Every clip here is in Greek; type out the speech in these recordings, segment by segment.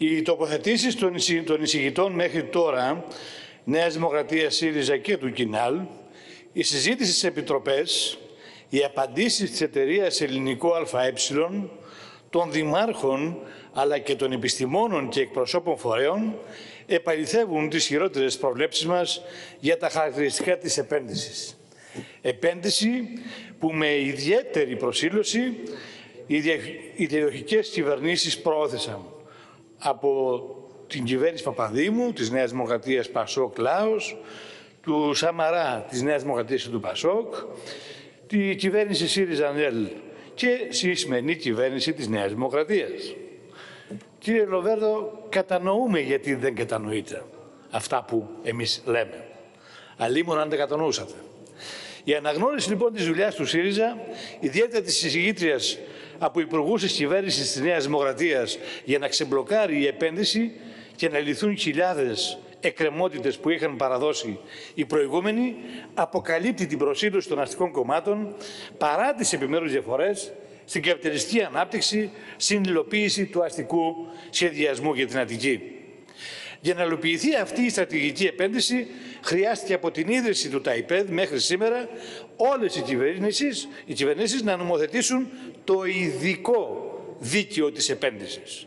Οι τοποθετήσεις των, των εισηγητών μέχρι τώρα, Νέας Δημοκρατίας, ΣΥΡΙΖΑ και του ΚΙΝΑΛ, η συζήτηση στις επιτροπές, οι απαντήσεις της εταιρείας Ελληνικό ΑΕ, των δημάρχων αλλά και των επιστημόνων και εκπροσώπων φορέων επαληθεύουν τις χειρότερες προβλέψεις μας για τα χαρακτηριστικά της επένδυσης. Επένδυση που με ιδιαίτερη προσήλωση οι διαδοχικές κυβερνήσεις προώθησαν από την κυβέρνηση Παπαδήμου, της Νέας Δημοκρατίας Πασόκ Λάος, του Σαμαρά της Νέας Δημοκρατίας του Πασόκ, τη κυβέρνηση ΣΥΡΙΖΑ ΝΕΛ και στη σημερινή κυβέρνηση της Νέας Δημοκρατίας. Κύριε Λοβέρδο, κατανοούμε γιατί δεν κατανοείτε αυτά που εμείς λέμε. Αλλήμον αν δεν κατανοούσατε. Η αναγνώριση λοιπόν της δουλειάς του ΣΥΡΙΖΑ, ιδιαίτερα της συζητήτριας από υπουργούς της κυβέρνησης της Νέας Δημοκρατίας για να ξεμπλοκάρει η επένδυση και να λυθούν χιλιάδες εκκρεμότητες που είχαν παραδώσει οι προηγούμενοι, αποκαλύπτει την προσήλωση των αστικών κομμάτων παρά τις επιμέρους διαφορές στην καπιταλιστική ανάπτυξη, στην υλοποίηση του αστικού σχεδιασμού για την Αττική. Για να υλοποιηθεί αυτή η στρατηγική επένδυση, χρειάστηκε από την ίδρυση του ΤΑΙΠΕΔ μέχρι σήμερα όλες οι κυβερνήσεις, οι κυβερνήσεις να νομοθετήσουν το ειδικό δίκαιο της επένδυσης.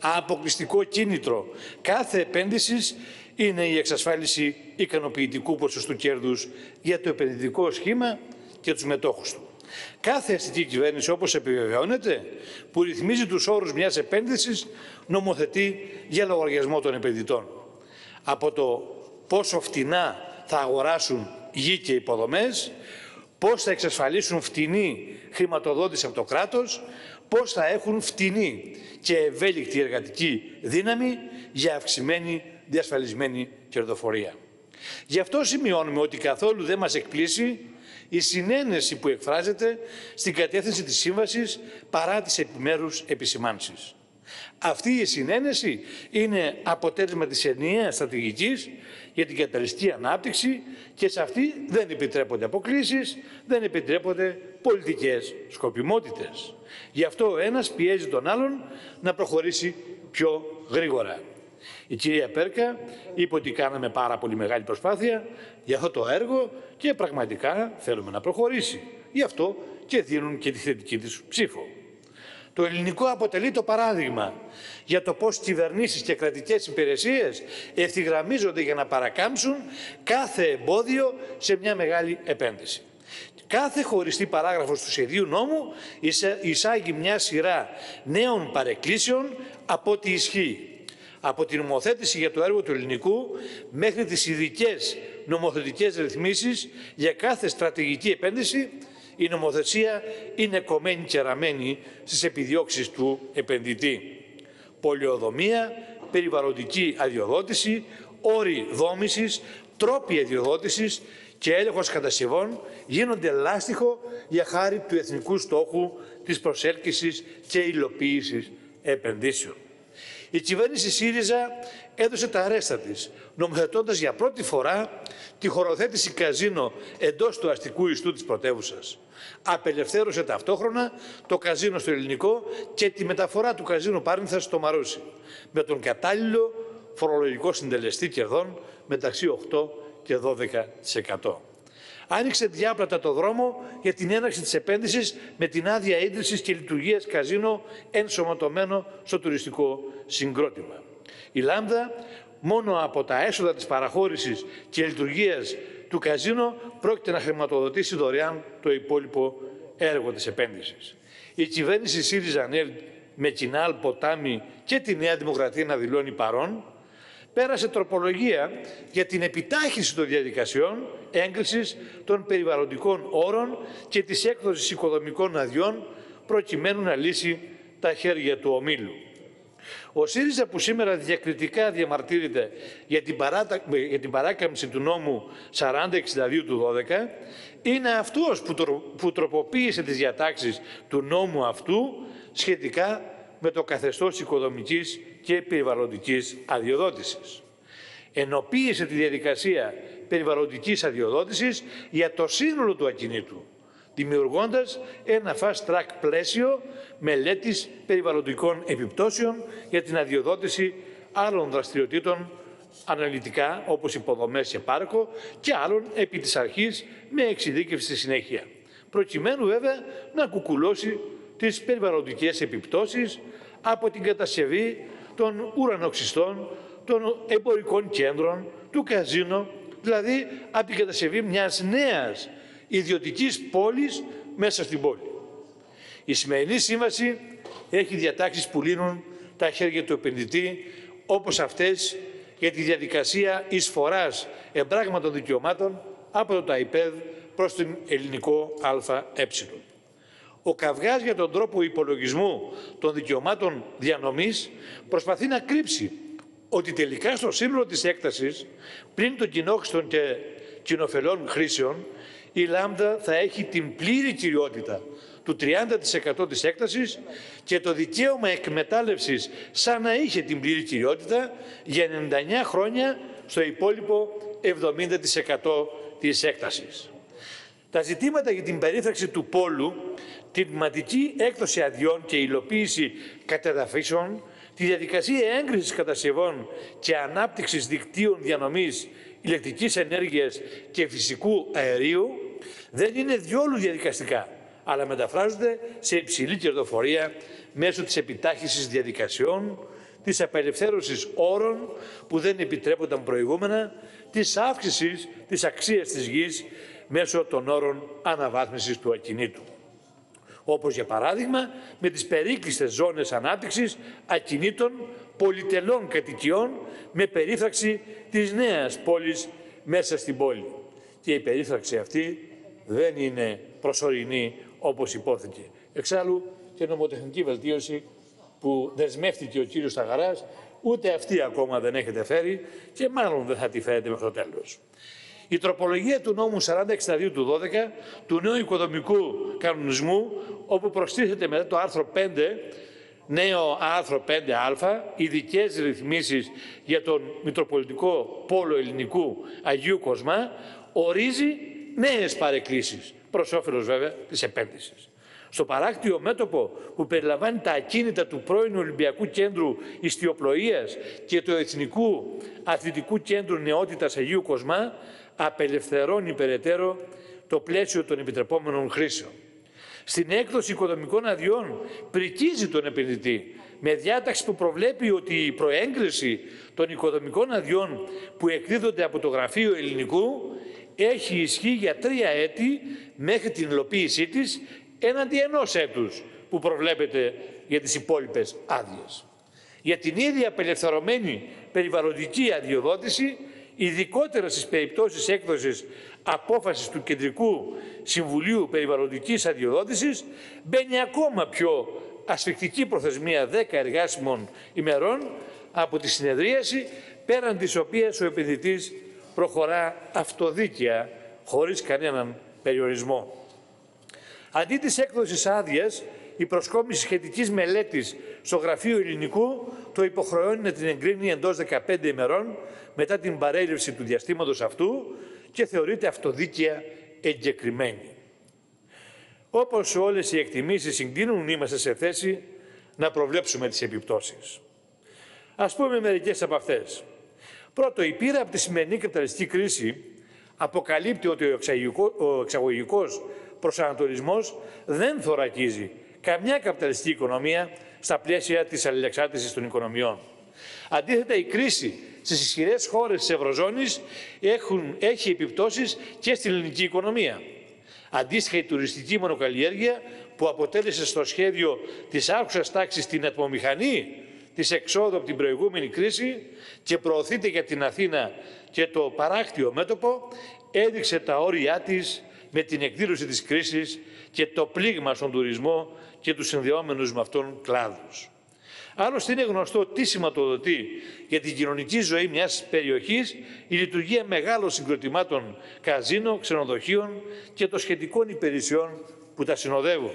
Αποκλειστικό κίνητρο κάθε επένδυσης είναι η εξασφάλιση ικανοποιητικού ποσοστού κέρδους για το επενδυτικό σχήμα και τους μετόχους του. Κάθε αστική κυβέρνηση, όπως επιβεβαιώνεται, που ρυθμίζει τους όρους μιας επένδυσης, νομοθετεί για λογαριασμό των επενδυτών. Από το πόσο φτηνά θα αγοράσουν γη και υποδομές, πώς θα εξασφαλίσουν φτηνή χρηματοδότηση από το κράτος, πώς θα έχουν φτηνή και ευέλικτη εργατική δύναμη για αυξημένη διασφαλισμένη κερδοφορία. Γι' αυτό σημειώνουμε ότι καθόλου δεν μας εκπλήσει η συνένεση που εκφράζεται στην κατεύθυνση της σύμβασης παρά τις επιμέρους επισημάνσεις. Αυτή η συνένεση είναι αποτέλεσμα της ενιαίας στρατηγικής για την καταλυστική ανάπτυξη και σε αυτή δεν επιτρέπονται αποκλήσεις, δεν επιτρέπονται πολιτικές σκοπιμότητες. Γι' αυτό ο ένας πιέζει τον άλλον να προχωρήσει πιο γρήγορα. Η κυρία Πέρκα είπε ότι κάναμε πάρα πολύ μεγάλη προσπάθεια για αυτό το έργο και πραγματικά θέλουμε να προχωρήσει. Γι' αυτό και δίνουν και τη θετική της ψήφο. Το ελληνικό αποτελεί το παράδειγμα για το πώς κυβερνήσεις και κρατικές υπηρεσίες ευθυγραμμίζονται για να παρακάμψουν κάθε εμπόδιο σε μια μεγάλη επένδυση. Κάθε χωριστή παράγραφος του σχεδίου νόμου εισάγει μια σειρά νέων παρεκκλήσεων από ό,τι ισχύει από την νομοθέτηση για το έργο του ελληνικού μέχρι τις ειδικές νομοθετικές ρυθμίσεις για κάθε στρατηγική επένδυση, η νομοθεσία είναι κομμένη και ραμμένη στις επιδιώξεις του επενδυτή. Πολιοδομία, περιβαλλοντική αδειοδότηση, όροι δόμησης, τρόποι αδειοδότησης και έλεγχος κατασκευών γίνονται λάστιχο για χάρη του εθνικού στόχου της προσέλκυσης και υλοποίησης επενδύσεων. Η κυβέρνηση ΣΥΡΙΖΑ έδωσε τα αρέστα της, νομοθετώντας για πρώτη φορά τη χωροθέτηση καζίνο εντός του αστικού ιστού της πρωτεύουσας. Απελευθέρωσε ταυτόχρονα το καζίνο στο ελληνικό και τη μεταφορά του καζίνο Πάρνηθας στο Μαρούσι, με τον κατάλληλο φορολογικό συντελεστή κερδών μεταξύ 8 και 12% άνοιξε διάπλατα το δρόμο για την έναρξη της επένδυσης με την άδεια ίδρυσης και λειτουργίας καζίνο ενσωματωμένο στο τουριστικό συγκρότημα. Η Λάμδα μόνο από τα έσοδα της παραχώρησης και λειτουργίας του καζίνο πρόκειται να χρηματοδοτήσει δωρεάν το υπόλοιπο έργο της επένδυσης. Η κυβέρνηση ΣΥΡΙΖΑ με Κινάλ, Ποτάμι και τη Νέα Δημοκρατία να δηλώνει παρόν, πέρασε τροπολογία για την επιτάχυνση των διαδικασιών έγκρισης των περιβαλλοντικών όρων και της έκδοσης οικοδομικών αδειών προκειμένου να λύσει τα χέρια του ομίλου. Ο ΣΥΡΙΖΑ που σήμερα διακριτικά διαμαρτύρεται για την, παράτα... για την παράκαμψη του νόμου 4062 του 12 είναι αυτός που, που τροποποίησε τις διατάξεις του νόμου αυτού σχετικά με το καθεστώς οικοδομικής και περιβαλλοντικής αδειοδότησης. Ενοποίησε τη διαδικασία περιβαλλοντικής αδειοδότησης για το σύνολο του ακινήτου, δημιουργώντας ένα fast track πλαίσιο μελέτης περιβαλλοντικών επιπτώσεων για την αδειοδότηση άλλων δραστηριοτήτων αναλυτικά όπως υποδομές σε πάρκο και άλλων επί της αρχής με εξειδίκευση στη συνέχεια. Προκειμένου βέβαια να κουκουλώσει τις περιβαλλοντικές επιπτώσεις από την κατασκευή των ουρανοξυστών, των εμπορικών κέντρων, του καζίνο, δηλαδή από την κατασκευή μιας νέας ιδιωτικής πόλης μέσα στην πόλη. Η σημερινή σύμβαση έχει διατάξεις που λύνουν τα χέρια του επενδυτή, όπως αυτές για τη διαδικασία εισφοράς εμπράγματων δικαιωμάτων από το ΤΑΙΠΕΔ προς την ελληνικό ΑΕ. Ο καυγάς για τον τρόπο υπολογισμού των δικαιωμάτων διανομής προσπαθεί να κρύψει ότι τελικά στο σύνολο της έκτασης, πριν των κοινόχρηστων και κοινοφελών χρήσεων, η Λάμδα θα έχει την πλήρη κυριότητα του 30% της έκτασης και το δικαίωμα εκμετάλλευσης σαν να είχε την πλήρη κυριότητα για 99 χρόνια στο υπόλοιπο 70% της έκτασης. Τα ζητήματα για την περίφραξη του πόλου, την ματική έκδοση αδειών και υλοποίηση κατεδαφίσεων, τη διαδικασία έγκρισης κατασκευών και ανάπτυξης δικτύων διανομής ηλεκτρικής ενέργειας και φυσικού αερίου δεν είναι διόλου διαδικαστικά, αλλά μεταφράζονται σε υψηλή κερδοφορία μέσω της επιτάχυσης διαδικασιών, της απελευθέρωσης όρων που δεν επιτρέπονταν προηγούμενα, της αύξησης της αξίας της γης μέσω των όρων αναβάθμισης του ακινήτου. Όπως για παράδειγμα με τις περίκλειστες ζώνες ανάπτυξης ακινήτων πολυτελών κατοικιών με περίφραξη της νέας πόλης μέσα στην πόλη. Και η περίφραξη αυτή δεν είναι προσωρινή όπως υπόθηκε. Εξάλλου και νομοτεχνική βελτίωση που δεσμεύτηκε ο κύριος Σταγαράς, ούτε αυτή ακόμα δεν έχετε φέρει και μάλλον δεν θα τη φέρετε μέχρι το τέλος. Η τροπολογία του νόμου 4062 του 12 του νέου οικοδομικού κανονισμού, όπου προστίθεται μετά το άρθρο 5, νέο άρθρο 5α, ειδικές ρυθμίσεις για τον Μητροπολιτικό Πόλο Ελληνικού Αγίου Κοσμά, ορίζει νέες παρεκκλήσεις, προς όφελος βέβαια της επένδυσης. Στο παράκτιο μέτωπο που περιλαμβάνει τα ακίνητα του πρώην Ολυμπιακού Κέντρου Ιστιοπλοείας και του Εθνικού Αθλητικού Κέντρου Νεότητας Αγίου Κοσμά απελευθερώνει περαιτέρω το πλαίσιο των επιτρεπόμενων χρήσεων. Στην έκδοση οικοδομικών αδειών πρικίζει τον επενδυτή με διάταξη που προβλέπει ότι η προέγκριση των οικοδομικών αδειών που εκδίδονται από το Γραφείο Ελληνικού έχει ισχύ για τρία έτη μέχρι την υλοποίησή της έναντι ενός έτους που προβλέπεται για τις υπόλοιπες άδειες. Για την ίδια απελευθερωμένη περιβαλλοντική αδειοδότηση ειδικότερα στις περιπτώσεις έκδοσης απόφασης του Κεντρικού Συμβουλίου Περιβαλλοντικής Αδειοδότησης, μπαίνει ακόμα πιο ασφικτική προθεσμία 10 εργάσιμων ημερών από τη συνεδρίαση, πέραν της οποίας ο επενδυτής προχωρά αυτοδίκαια, χωρίς κανέναν περιορισμό. Αντί της έκδοσης άδειας, η προσκόμιση σχετικής μελέτης στο Γραφείο Ελληνικού το υποχρεώνει να την εγκρίνει εντός 15 ημερών μετά την παρέλευση του διαστήματος αυτού και θεωρείται αυτοδίκαια εγκεκριμένη. Όπως όλες οι εκτιμήσεις συγκλίνουν, είμαστε σε θέση να προβλέψουμε τις επιπτώσεις. Ας πούμε μερικές από αυτές. Πρώτο, η πείρα από τη σημερινή καπιταλιστική κρίση αποκαλύπτει ότι ο εξαγωγικός προσανατολισμός δεν θωρακίζει καμιά καπιταλιστική οικονομία στα πλαίσια της αλληλεξάρτησης των οικονομιών. Αντίθετα, η κρίση στις ισχυρές χώρες της Ευρωζώνης έχουν, έχει επιπτώσεις και στην ελληνική οικονομία. Αντίστοιχα, η τουριστική μονοκαλλιέργεια που αποτέλεσε στο σχέδιο της άρχουσας τάξης την ατμομηχανή της εξόδου από την προηγούμενη κρίση και προωθείται για την Αθήνα και το παράκτιο μέτωπο, έδειξε τα όρια της με την εκδήλωση της κρίσης και το πλήγμα στον τουρισμό και τους συνδυόμενους με αυτόν κλάδους. Άλλωστε είναι γνωστό τι σηματοδοτεί για την κοινωνική ζωή μιας περιοχής η λειτουργία μεγάλων συγκροτημάτων καζίνο, ξενοδοχείων και των σχετικών υπηρεσιών που τα συνοδεύουν.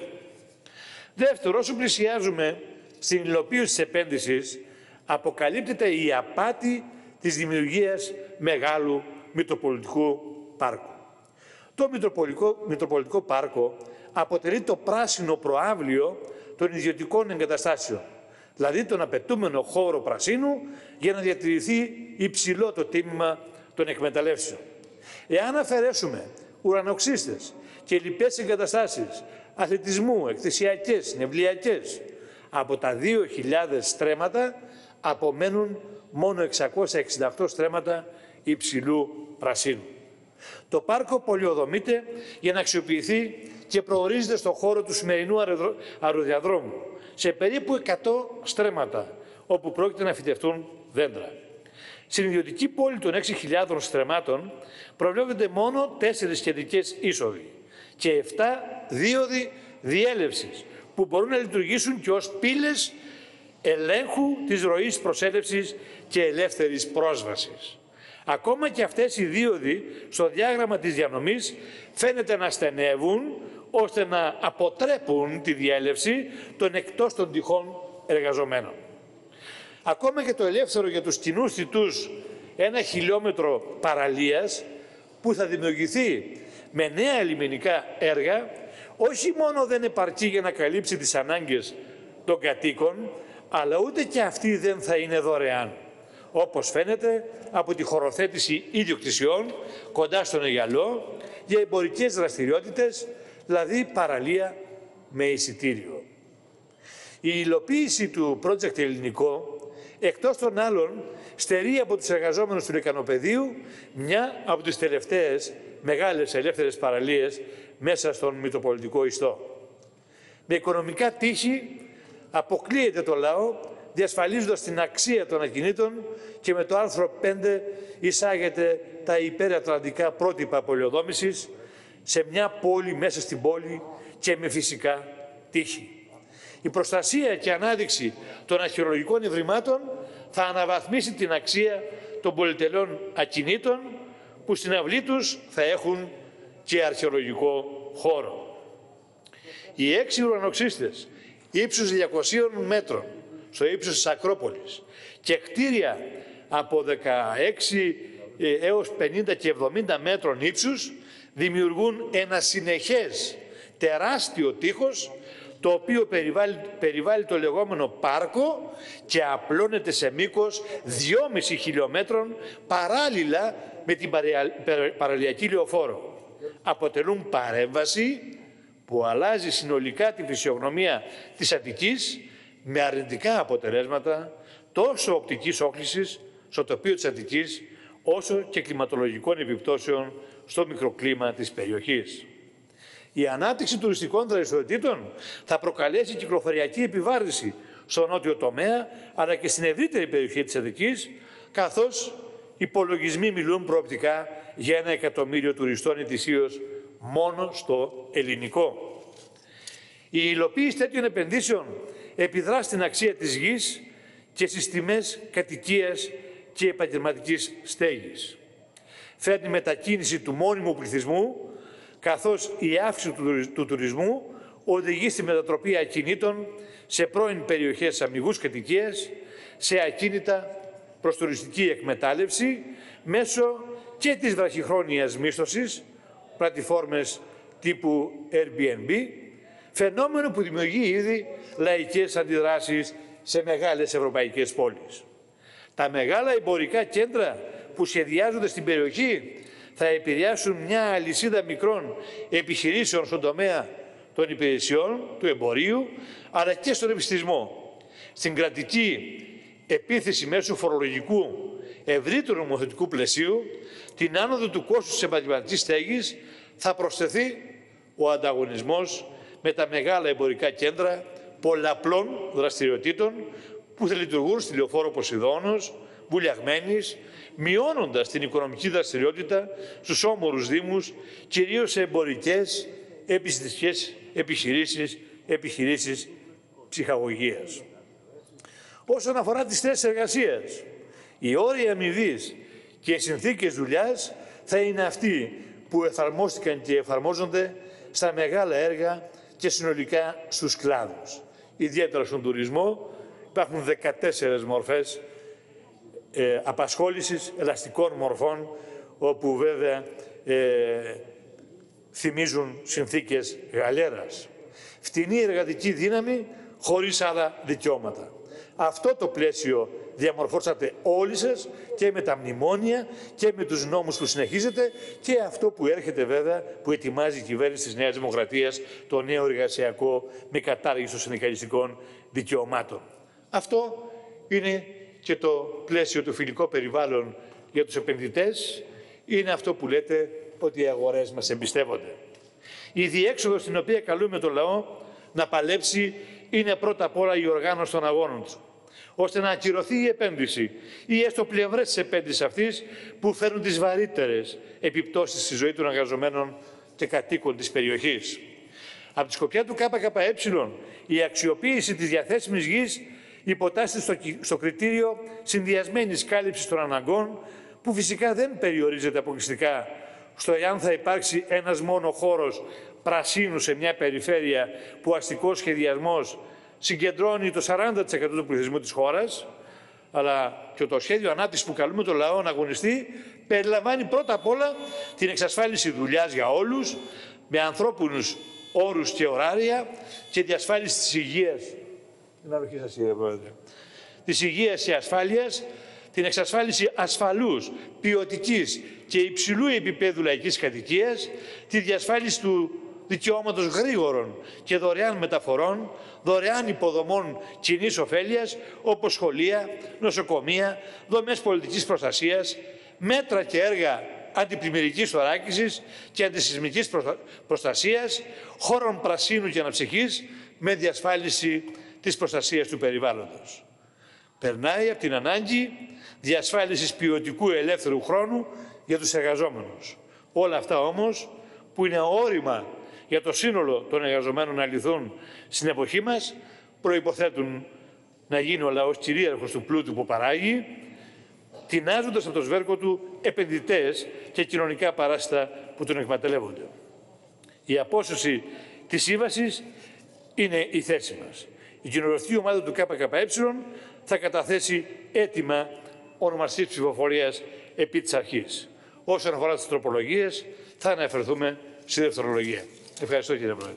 Δεύτερο, όσο πλησιάζουμε στην υλοποίηση της επένδυσης, αποκαλύπτεται η απάτη της δημιουργίας μεγάλου μητροπολιτικού πάρκου. Το Μητροπολιτικό, Μητροπολιτικό Πάρκο αποτελεί το πράσινο προάβλιο των ιδιωτικών εγκαταστάσεων, δηλαδή τον απαιτούμενο χώρο πρασίνου για να διατηρηθεί υψηλό το τίμημα των εκμεταλλεύσεων. Εάν αφαιρέσουμε ουρανοξύστες και λοιπές εγκαταστάσεις αθλητισμού, εκθεσιακές, νευλιακές, από τα 2.000 στρέμματα απομένουν μόνο 668 στρέμματα υψηλού πρασίνου. Το πάρκο πολιοδομείται για να αξιοποιηθεί και προορίζεται στον χώρο του σημερινού αεροδιαδρόμου, σε περίπου 100 στρέμματα, όπου πρόκειται να φυτευτούν δέντρα. Στην ιδιωτική πόλη των 6.000 στρεμάτων προβλέπονται μόνο τέσσερις κεντρικές είσοδοι και 7 δίωδοι διέλευσης, που μπορούν να λειτουργήσουν και ως πύλες ελέγχου της ροής προσέλευσης και ελεύθερης πρόσβασης. Ακόμα και αυτές οι δίωδοι στο διάγραμμα της διανομής φαίνεται να στενεύουν ώστε να αποτρέπουν τη διέλευση των εκτός των τυχών εργαζομένων. Ακόμα και το ελεύθερο για τους κοινούς θητούς ένα χιλιόμετρο παραλίας που θα δημιουργηθεί με νέα λιμενικά έργα όχι μόνο δεν επαρκεί για να καλύψει τις ανάγκες των κατοίκων, αλλά ούτε και αυτή δεν θα είναι δωρεάν. Όπως φαίνεται από τη χωροθέτηση ιδιοκτησιών κοντά στον Αιγαλό για εμπορικές δραστηριότητες, δηλαδή παραλία με εισιτήριο. Η υλοποίηση του project ελληνικό, εκτός των άλλων, στερεί από τους εργαζόμενους του Λεκανοπεδίου μια από τις τελευταίες μεγάλες ελεύθερες παραλίες μέσα στον Μητροπολιτικό Ιστό. Με οικονομικά τύχη αποκλείεται το λαό διασφαλίζοντας την αξία των ακινήτων και με το άρθρο 5 εισάγεται τα υπερατλαντικά πρότυπα πολιοδόμησης σε μια πόλη μέσα στην πόλη και με φυσικά τύχη. Η προστασία και ανάδειξη των αρχαιολογικών ιδρυμάτων θα αναβαθμίσει την αξία των πολυτελών ακινήτων που στην αυλή τους θα έχουν και αρχαιολογικό χώρο. Οι έξι ουρανοξύστες ύψους 200 μέτρων στο ύψος της Ακρόπολης και κτίρια από 16 ε, έως 50 και 70 μέτρων ύψους δημιουργούν ένα συνεχές τεράστιο τείχος το οποίο περιβάλλει, περιβάλλει το λεγόμενο πάρκο και απλώνεται σε μήκος 2,5 χιλιόμετρων παράλληλα με την παραλιακή λεωφόρο. Αποτελούν παρέμβαση που αλλάζει συνολικά τη φυσιογνωμία της Αττικής με αρνητικά αποτελέσματα τόσο οπτικής όχλησης στο τοπίο της Αττικής όσο και κλιματολογικών επιπτώσεων στο μικροκλίμα της περιοχής. Η ανάπτυξη τουριστικών δραστηριοτήτων θα προκαλέσει κυκλοφοριακή επιβάρυνση στο νότιο τομέα αλλά και στην ευρύτερη περιοχή της Αττικής καθώς υπολογισμοί μιλούν προοπτικά για ένα εκατομμύριο τουριστών ετησίως μόνο στο ελληνικό. Η υλοποίηση τέτοιων επενδύσεων επιδρά στην αξία της γης και στις τιμές κατοικίας και επαγγελματικής στέγης. Φέρνει μετακίνηση του μόνιμου πληθυσμού, καθώς η αύξηση του τουρισμού οδηγεί στη μετατροπή ακινήτων σε πρώην περιοχές αμυγούς κατοικίας, σε ακίνητα προς τουριστική εκμετάλλευση, μέσω και της βραχυχρόνιας μίσθωσης, πλατφόρμες τύπου Airbnb, φαινόμενο που δημιουργεί ήδη λαϊκές αντιδράσεις σε μεγάλες ευρωπαϊκές πόλεις. Τα μεγάλα εμπορικά κέντρα που σχεδιάζονται στην περιοχή θα επηρεάσουν μια αλυσίδα μικρών επιχειρήσεων στον τομέα των υπηρεσιών, του εμπορίου, αλλά και στον επιστησμό. Στην κρατική επίθεση μέσω φορολογικού ευρύτερου νομοθετικού πλαισίου, την άνοδο του κόστους της επαγγελματικής στέγης, θα προσθεθεί ο ανταγωνισμός με τα μεγάλα εμπορικά κέντρα πολλαπλών δραστηριοτήτων που θα λειτουργούν στη λεωφόρο Ποσειδώνος, βουλιαγμένης, μειώνοντας την οικονομική δραστηριότητα στους όμορους δήμους, κυρίως σε εμπορικές, επιστημικές επιχειρήσεις, επιχειρήσεις ψυχαγωγίας. Όσον αφορά τις θέσεις εργασίας, οι όροι αμοιβής και οι συνθήκες δουλειάς θα είναι αυτοί που εφαρμόστηκαν και εφαρμόζονται στα μεγάλα έργα και συνολικά στους κλάδους. Ιδιαίτερα στον τουρισμό υπάρχουν 14 μορφές ε, απασχόλησης ελαστικών μορφών, όπου βέβαια ε, θυμίζουν συνθήκες γαλέρας. Φτηνή εργατική δύναμη χωρίς άλλα δικαιώματα. Αυτό το πλαίσιο διαμορφώσατε όλοι σας και με τα μνημόνια και με τους νόμους που συνεχίζετε και αυτό που έρχεται βέβαια που ετοιμάζει η κυβέρνηση της Νέας Δημοκρατίας το νέο εργασιακό με κατάργηση των συνδικαλιστικών δικαιωμάτων. Αυτό είναι και το πλαίσιο του φιλικό περιβάλλον για τους επενδυτές είναι αυτό που λέτε ότι οι αγορές μας εμπιστεύονται. Η διέξοδο στην οποία καλούμε τον λαό να παλέψει είναι πρώτα απ' όλα η οργάνωση των αγώνων τους ώστε να ακυρωθεί η επένδυση ή έστω πλευρές της επένδυσης αυτής που φέρνουν τις βαρύτερες επιπτώσεις στη ζωή των εργαζομένων και κατοίκων της περιοχής. Από τη σκοπιά του ΚΚΕ, η αξιοποίηση της διαθέσιμης γης υποτάσσεται στο, στο κριτήριο συνδυασμένης κάλυψης των αναγκών, που φυσικά δεν περιορίζεται αποκλειστικά στο εάν θα υπάρξει ένας μόνο χώρος πρασίνου σε μια περιφέρεια που ο αστικός σχεδιασμός συγκεντρώνει το 40% του πληθυσμού της χώρας, αλλά και το σχέδιο ανάπτυξης που καλούμε το λαό να αγωνιστεί, περιλαμβάνει πρώτα απ' όλα την εξασφάλιση δουλειάς για όλους, με ανθρώπινους όρους και ωράρια και διασφάλιση της υγείας. Την αρρωχή σας, κύριε Πρόεδρε. Της υγείας και ασφάλειας, την εξασφάλιση ασφαλούς, ποιοτικής και υψηλού επίπεδου λαϊκής κατοικίας, τη διασφάλιση του δικαιώματος γρήγορων και δωρεάν μεταφορών, δωρεάν υποδομών κοινής ωφέλειας, όπως σχολεία, νοσοκομεία, δομές πολιτικής προστασίας, μέτρα και έργα αντιπλημμυρικής θωράκισης και αντισυσμικής προστασίας, χώρων πρασίνου και αναψυχής, με διασφάλιση της προστασίας του περιβάλλοντος. Περνάει από την ανάγκη διασφάλισης ποιοτικού ελεύθερου χρόνου για τους εργαζόμενους. Όλα αυτά όμως που είναι όρημα για το σύνολο των εργαζομένων να λυθούν στην εποχή μας προϋποθέτουν να γίνει ο λαός κυρίαρχος του πλούτου που παράγει τεινάζοντας από το σβέρκο του επενδυτές και κοινωνικά παράστα που τον εκμεταλλεύονται. Η απόσωση της σύμβασης είναι η θέση μας. Η κοινοβουλευτική ομάδα του ΚΚΕ θα καταθέσει έτοιμα ονομαστής ψηφοφορίας επί της αρχής. Όσον αφορά τις τροπολογίες, θα αναφερθούμε στη δευτερολογία. Ευχαριστώ κύριε Πρόεδρε.